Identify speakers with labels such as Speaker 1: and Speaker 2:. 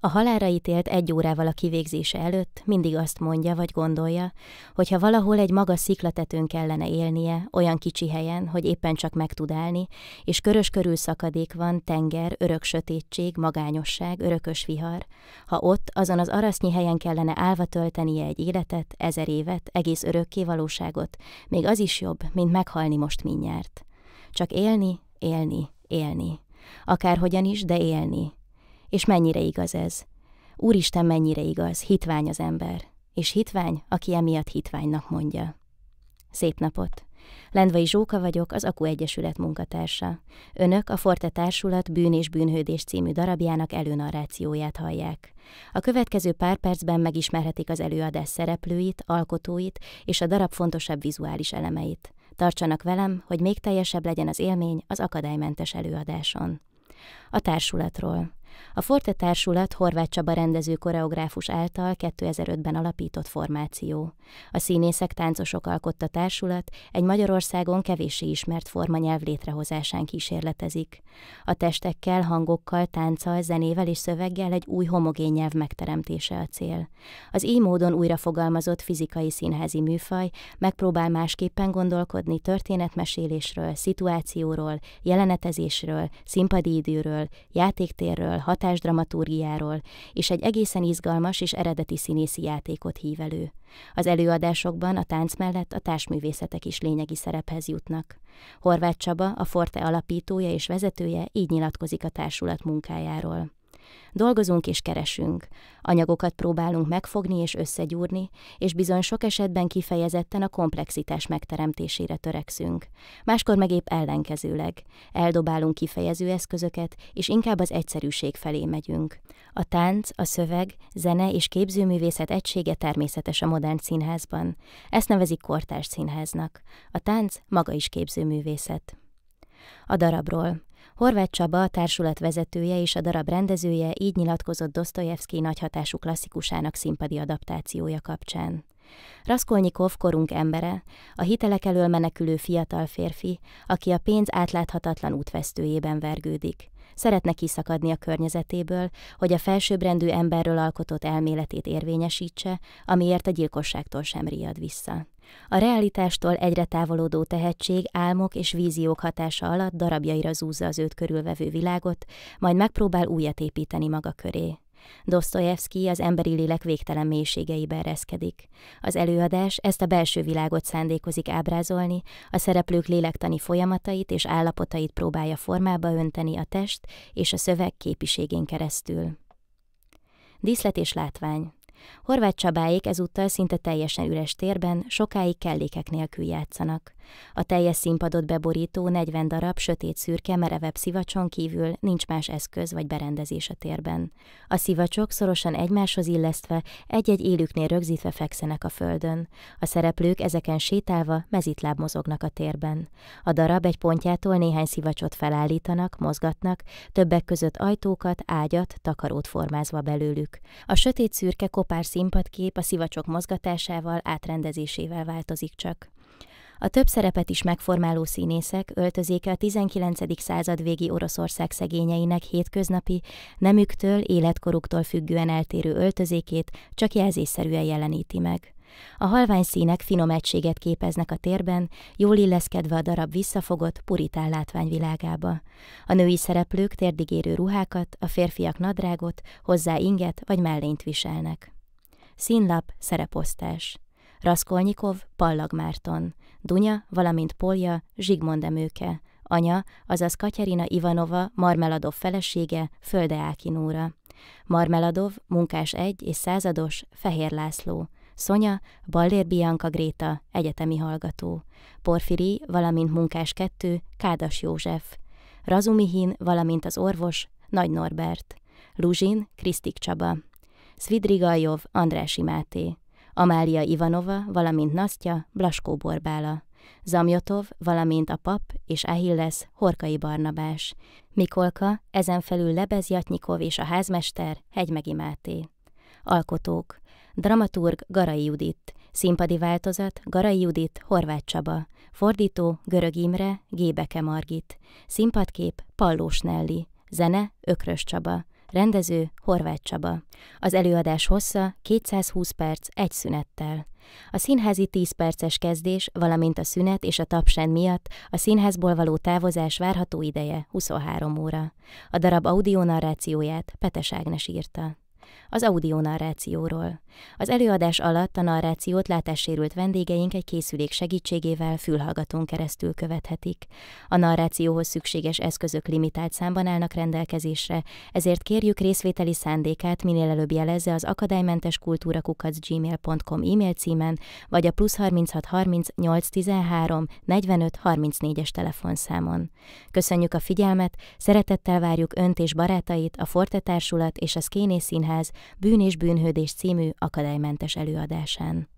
Speaker 1: A halára ítélt egy órával a kivégzése előtt mindig azt mondja vagy gondolja, hogy ha valahol egy magas sziklatetőn kellene élnie, olyan kicsi helyen, hogy éppen csak meg tud állni, és körös körül szakadék van, tenger, örök sötétség, magányosság, örökös vihar, ha ott, azon az arasznyi helyen kellene állva töltenie egy életet, ezer évet, egész örökké valóságot, még az is jobb, mint meghalni most mindjárt. Csak élni, élni, élni. Akárhogyan is, de élni, és mennyire igaz ez? Úristen, mennyire igaz, hitvány az ember. És hitvány, aki emiatt hitványnak mondja. Szép napot! Lendvai Zsóka vagyok, az Aku Egyesület munkatársa. Önök a Forte Társulat Bűn és Bűnhődés című darabjának előnarrációját hallják. A következő pár percben megismerhetik az előadás szereplőit, alkotóit és a darab fontosabb vizuális elemeit. Tartsanak velem, hogy még teljesebb legyen az élmény az akadálymentes előadáson. A társulatról. A Forte Társulat Horváth Csaba rendező koreográfus által 2005-ben alapított formáció. A színészek, táncosok alkotta társulat egy Magyarországon kevéssé ismert formanyelv létrehozásán kísérletezik. A testekkel, hangokkal, tánccal, zenével és szöveggel egy új homogén nyelv megteremtése a cél. Az így módon újra fogalmazott fizikai színházi műfaj megpróbál másképpen gondolkodni történetmesélésről, szituációról, jelenetezésről, színpadi időről, játéktérről, hatásdramaturgiáról, és egy egészen izgalmas és eredeti színészi játékot hív elő. Az előadásokban a tánc mellett a társművészetek is lényegi szerephez jutnak. Horváth Csaba, a Forte alapítója és vezetője így nyilatkozik a társulat munkájáról. Dolgozunk és keresünk, anyagokat próbálunk megfogni és összegyúrni, és bizony sok esetben kifejezetten a komplexitás megteremtésére törekszünk. Máskor meg épp ellenkezőleg. Eldobálunk kifejező eszközöket, és inkább az egyszerűség felé megyünk. A tánc, a szöveg, zene és képzőművészet egysége természetes a modern színházban. Ezt nevezik kortárs színháznak. A tánc maga is képzőművészet. A darabról. Horváth Csaba, a társulat vezetője és a darab rendezője így nyilatkozott Dostoyevsky nagyhatású klasszikusának színpadi adaptációja kapcsán. Raskolnikov korunk embere, a hitelek elől menekülő fiatal férfi, aki a pénz átláthatatlan útvesztőjében vergődik. Szeretne kiszakadni a környezetéből, hogy a felsőbbrendű emberről alkotott elméletét érvényesítse, amiért a gyilkosságtól sem riad vissza. A realitástól egyre távolodó tehetség, álmok és víziók hatása alatt darabjaira zúzza az őt körülvevő világot, majd megpróbál újat építeni maga köré. Dostoyevsky az emberi lélek végtelen mélységeiben reszkedik. Az előadás ezt a belső világot szándékozik ábrázolni, a szereplők lélektani folyamatait és állapotait próbálja formába önteni a test és a szöveg képiségén keresztül. Díszlet és látvány Horváth Csabáék ezúttal szinte teljesen üres térben, sokáig kellékek nélkül játszanak. A teljes színpadot beborító 40 darab sötét szürke, merevebb szivacson kívül nincs más eszköz vagy berendezés a térben. A szivacsok szorosan egymáshoz illesztve, egy-egy élüknél rögzítve fekszenek a földön. A szereplők ezeken sétálva mezitláb mozognak a térben. A darab egy pontjától néhány szivacsot felállítanak, mozgatnak, többek között ajtókat, ágyat, takarót formázva belőlük. A sötét szürke kopár színpadkép a szivacsok mozgatásával, átrendezésével változik csak. A több szerepet is megformáló színészek öltözéke a 19. század végi Oroszország szegényeinek hétköznapi, nemüktől, életkoruktól függően eltérő öltözékét csak jelzésszerűen jeleníti meg. A halvány színek finom egységet képeznek a térben, jól illeszkedve a darab visszafogott, puritán látványvilágába. A női szereplők térdigérő ruhákat, a férfiak nadrágot, hozzá inget vagy mellényt viselnek. Színlap, szereposztás. Raskolnikov, Pallag Márton, Dunya, valamint Polja, Zsigmond Emőke, anya, azaz Katyarina Ivanova, Marmeladov felesége, Földe Ákinóra. Marmeladov, munkás egy és százados, Fehér László, Szonya, Ballér Bianca Gréta, egyetemi hallgató, Porfiri, valamint munkás kettő, Kádas József, Razumihin, valamint az orvos, Nagy Norbert, Luzsin, Krisztik Csaba, Svidrigajov, Andrási Máté, Amália Ivanova, valamint Nasztya, Blaskó Borbála, Zamjotov, valamint a pap és Ahilles, Horkai Barnabás, Mikolka, ezen felül Lebez Jatnyikov és a házmester, Hegymegi Máté. Alkotók, dramaturg Garai Judit, színpadi változat Garai Judit, Horváth Csaba, fordító Görög Imre, Gébeke Margit, színpadkép Pallós Nelli, zene Ökrös Csaba, Rendező Horváth Csaba. Az előadás hossza 220 perc, egy szünettel. A színházi 10 perces kezdés, valamint a szünet és a tapsend miatt a színházból való távozás várható ideje 23 óra. A darab audionarrációját Petes Ágnes írta az audio narrációról. Az előadás alatt a narrációt látássérült vendégeink egy készülék segítségével fülhallgatón keresztül követhetik. A narrációhoz szükséges eszközök limitált számban állnak rendelkezésre, ezért kérjük részvételi szándékát minél előbb jelezze az akadálymentes gmail.com e-mail címen, vagy a plusz 3630 813 45 34-es telefonszámon. Köszönjük a figyelmet, szeretettel várjuk Önt és barátait, a Forte Társulat és a Szkéné Színház Bűn és bűnhődés című akadálymentes előadásán.